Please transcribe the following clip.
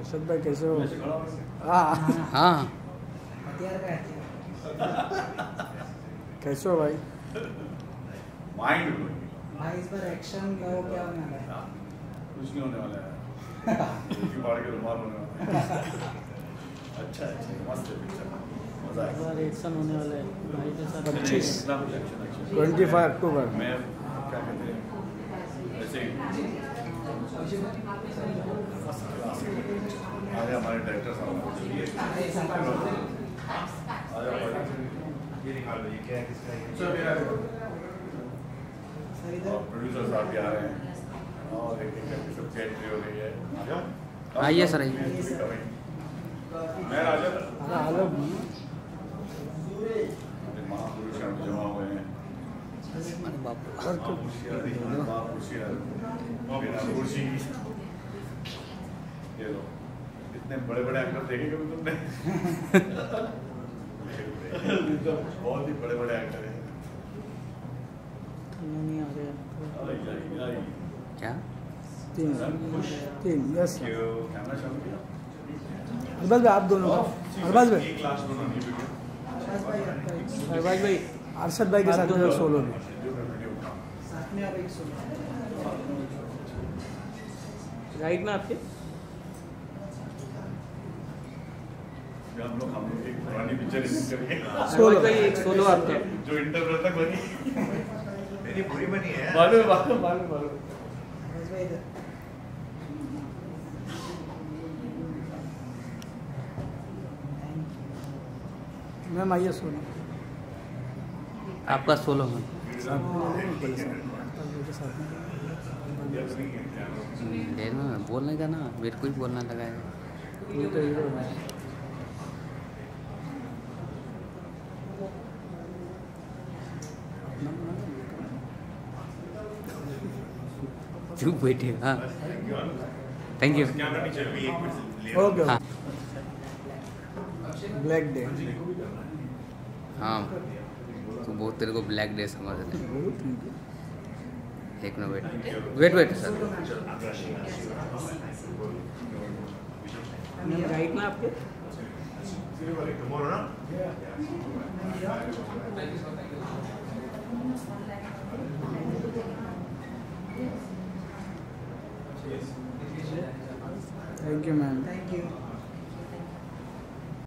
अरशद भाई कैसे हो? हाँ। हाँ। का कैसे हो भाई? माइंड भाई इस पर एक्शन हो क्या होने वाला है? कुछ नहीं होने वाला है। ही के रुमाल होने वाला है। अच्छा अच्छा मस्त है पिक्चर मज़ा इस आएगा बार एक्शन होने वाला है। भाई के साथ पच्चीस। Twenty five October. मैं क्या कहते हैं? ऐसे आज हमारे डायरेक्टर साहब आज ये निकाल लो ये क्या है किसका है। सर प्रोड्यूसर साहब भी आ रहे हैं। और एक एक करके सबकी हो रही है। आइए सर, आइए। मैं राजा। हेलो। इतने बड़े बड़े एक्टर देखे कभी तुमने बहुत ही बड़े बड़े एक्टर हैं नहीं आ रहे। क्या तीन तीन यस? अरबाज भाई आप दोनों का अरबाज भाई नहीं भाई आपका अरबाज भाई अरशद भाई के साथ जो सोलो में आप एक सुनो राइट में आपके? लोग एक सोलो आपका। जो इंटरवल तक बनी मेरी पूरी बनी है। मालूम है, मालूम मालूम मालूम। आकाश भाई इधर मैम आइए सोलो। आपका सोलो में। दे ना बोलने का ना मेरे को ही बोलना लगा है। ये तो हीरो है। चुप बैठे हाँ। Thank you okay black day हाँ। तो बहुत तेरे को ब्लैक डे समझ ले एक minute wait wait wait sir right में आपके? Thank you ma'am thank you